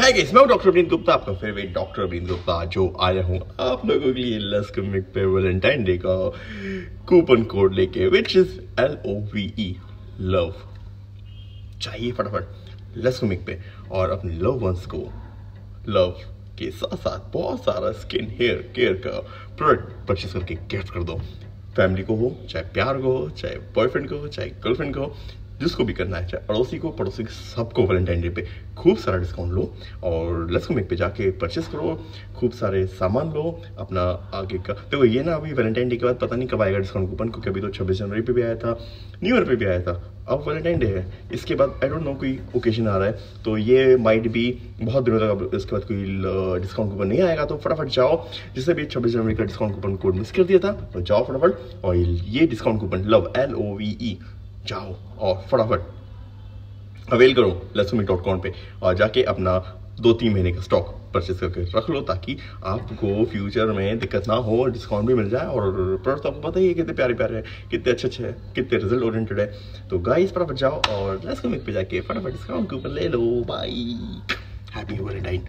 Guys मैं doctor Gupta आपका favourite doctor Gupta जो आया हूँ आप लोगों के लिए पे वैलेंटाइन डे का कूपन कोड लेके which is L O V E love चाहिए फटाफट लस पे और अपने लव वंस को लव के साथ साथ बहुत सारा स्किन हेयर केयर का प्रोडक्ट परचेस करके गिफ्ट कर दो। फैमिली को हो, चाहे प्यार को हो, चाहे बॉयफ्रेंड को हो, चाहे गर्लफ्रेंड को हो जिसको भी करना है, चाहे पड़ोसी को, पड़ोसी के सबको वैलेंटाइन डे पे खूब सारा डिस्काउंट लो और लस्को मेक पे जाके परचेस करो, खूब सारे सामान लो, अपना आगे का, देखो ये ना अभी वैलेंटाइन डे के बाद पता नहीं कब आएगा डिस्काउंट कूपन क्योंकि अभी तो छब्बीस जनवरी पे भी आया था न्यू ईयर पे भी आया था, अब वैलेंटाइन डे है। इसके बाद आई डोंट नो कोई ओकेजन आ रहा है तो ये माइट भी बहुत दिनों तक अब इसके बाद कोई डिस्काउंट कूपन नहीं आएगा तो फटाफट जाओ, जिससे भी छब्बीस जनवरी का डिस्काउंट कूपन कोड मिस कर दिया था तो जाओ फटाफट और ये discount coupon love L O V E जाओ और फटाफट अवेल करो लसुमी डॉट कॉम पे और जाके अपना दो तीन महीने का स्टॉक परचेज करके रख लो ताकि आपको फ्यूचर में दिक्कत ना हो डिस्काउंट भी मिल जाए और प्रोडक्ट आपको पता ही है कितने प्यारे प्यारे हैं, कितने अच्छे अच्छे हैं, कितने रिज़ल्ट ओरिएंटेड है। तो गाइस फटाफट जाओ और लेट्स पे जाके फटाफट डिस्काउंट कूपन ले लो। By happy Valentine